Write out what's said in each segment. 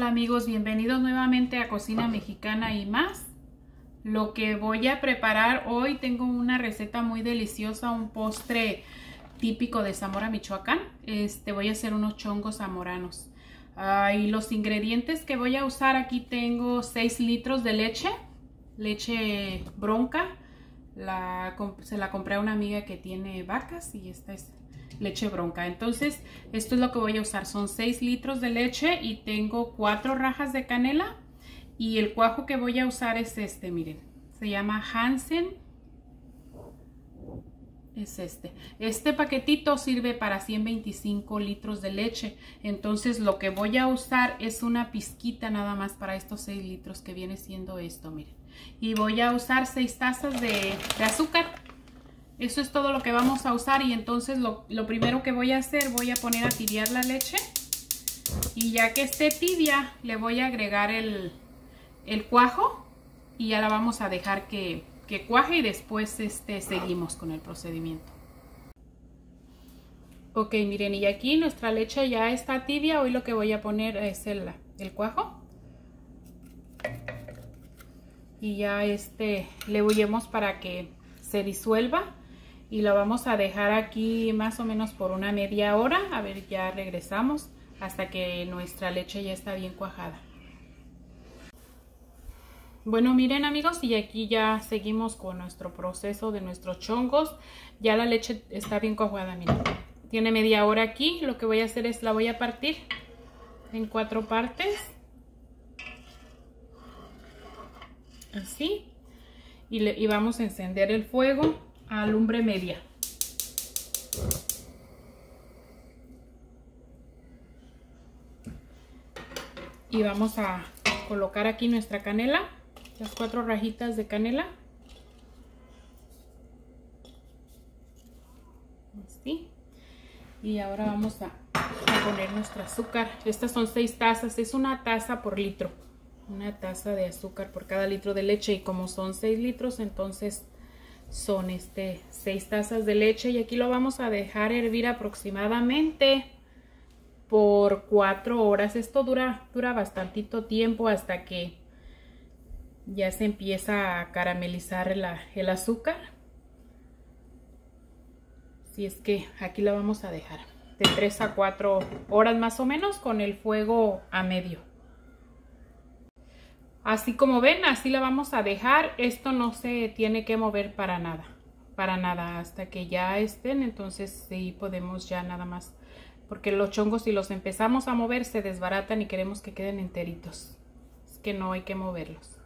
amigos, bienvenidos nuevamente a Cocina Mexicana y más. Lo que voy a preparar hoy, tengo una receta muy deliciosa, un postre típico de Zamora, Michoacán. Este, voy a hacer unos chongos zamoranos. Y los ingredientes que voy a usar aquí tengo 6 litros de leche, leche bronca. La, se la compré a una amiga que tiene vacas y esta es leche bronca. Entonces, esto es lo que voy a usar. Son 6 litros de leche y tengo 4 rajas de canela. Y el cuajo que voy a usar es este, miren. Se llama Hansen. Es este. Este paquetito sirve para 125 litros de leche. Entonces, lo que voy a usar es una pizquita nada más para estos 6 litros que viene siendo esto, miren. Y voy a usar 6 tazas de, de azúcar. Eso es todo lo que vamos a usar y entonces lo, primero que voy a hacer, voy a poner a tibiar la leche. Y ya que esté tibia, le voy a agregar el, cuajo y ya la vamos a dejar que, cuaje y después este, seguimos con el procedimiento. Ok, miren, y aquí nuestra leche ya está tibia. Hoy lo que voy a poner es el, el cuajo. Y ya este, le huyemos para que se disuelva y lo vamos a dejar aquí más o menos por una media hora. A ver, ya regresamos hasta que nuestra leche ya está bien cuajada. Bueno, miren amigos, y aquí ya seguimos con nuestro proceso de nuestros chongos. Ya la leche está bien cuajada, miren. Tiene media hora aquí. Lo que voy a hacer es la voy a partir en cuatro partes. Así. Y, le, y vamos a encender el fuego a lumbre media. Y vamos a colocar aquí nuestra canela, las cuatro rajitas de canela. Y ahora vamos a, a poner nuestro azúcar. Estas son seis tazas, es una taza por litro. Una taza de azúcar por cada litro de leche y como son 6 litros, entonces son este 6 tazas de leche y aquí lo vamos a dejar hervir aproximadamente por 4 horas. Esto dura, dura bastantito tiempo hasta que ya se empieza a caramelizar el azúcar. Si es que aquí lo vamos a dejar de 3 a 4 horas más o menos con el fuego a medio. Así como ven, así la vamos a dejar. Esto no se tiene que mover para nada. Para nada. Hasta que ya estén, entonces sí podemos ya nada más. Porque los chongos si los empezamos a mover se desbaratan y queremos que queden enteritos. Es que no hay que moverlos.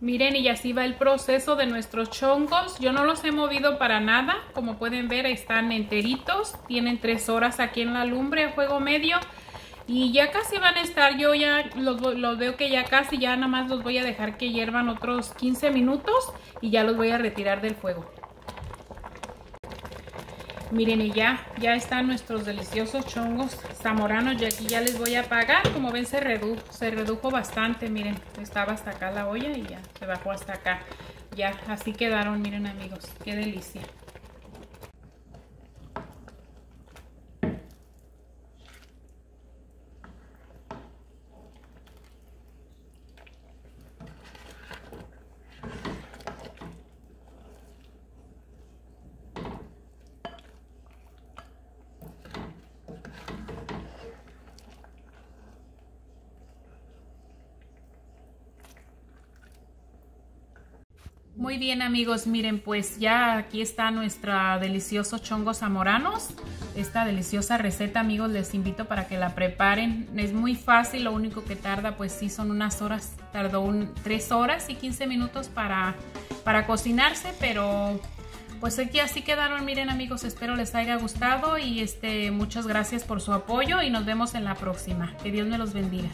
Miren y así va el proceso de nuestros chongos. Yo no los he movido para nada. Como pueden ver están enteritos. Tienen tres horas aquí en la lumbre a fuego medio. Y ya casi van a estar. Yo ya los, los, veo que ya casi ya nada más los voy a dejar que hiervan otros 15 minutos. Y ya los voy a retirar del fuego. Miren y ya, ya están nuestros deliciosos chongos zamoranos y aquí ya les voy a apagar. Como ven se redujo, se redujo bastante, miren, estaba hasta acá la olla y ya se bajó hasta acá. Ya, así quedaron, miren amigos, qué delicia. Muy bien amigos, miren pues ya aquí está nuestra delicioso chongo zamoranos. Esta deliciosa receta amigos les invito para que la preparen. Es muy fácil, lo único que tarda pues sí son unas horas, tardó un, 3 horas y 15 minutos para, para cocinarse, pero pues aquí así quedaron. Miren amigos, espero les haya gustado y este muchas gracias por su apoyo y nos vemos en la próxima. Que Dios me los bendiga.